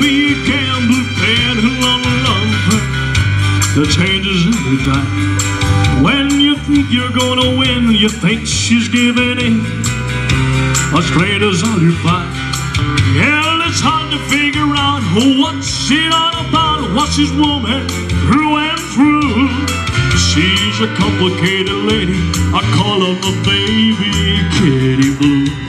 be a gambler and who love her. The changes every time. When you think you're gonna win, you think she's giving in. As straight as all you fly. Yeah, it's hard to figure out what's she all about. What's this woman through and through? She's a complicated lady. I call her my baby Kitty Blue.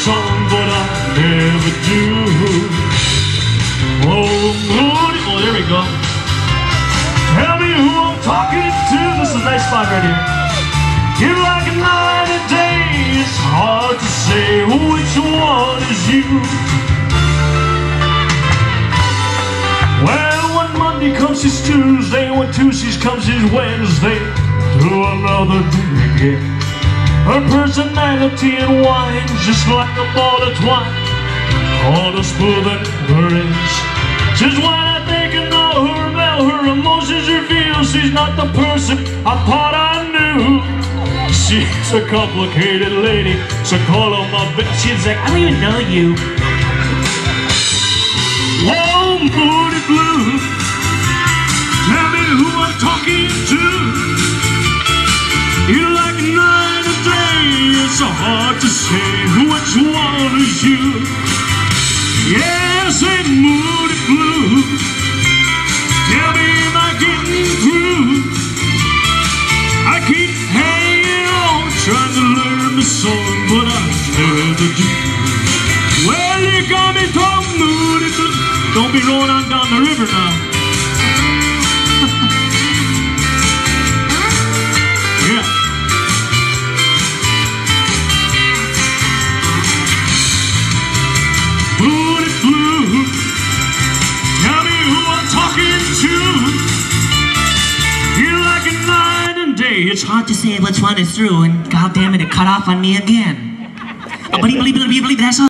Song, but I never do. Oh, Moody. Oh, there we go. Tell me who I'm talking to. This is a nice spot right here. You're like a night and day. It's hard to say which one is you. Well, when Monday comes, it's Tuesday. When Tuesday comes, it's Wednesday. To another day again. Her personality and wine, just like a ball of twine. On a smooth that ends. She's when I think I know her about her emotions reveal she's not the person I thought I knew. She's a complicated lady, so call her my bitch. She's like, I don't even know you. Oh, moody blue. Tell me who I'm talking to. You like night and day. It's so hard to say which one is you. Yes, it's moody blue. Tell me, am I getting through? I keep hanging on, trying to learn the song, but I never do. Well, you got me talking moody blue. Don't be rolling on down the river now. It's hard to say which one is through, and god damn it, it cut off on me again. That's all.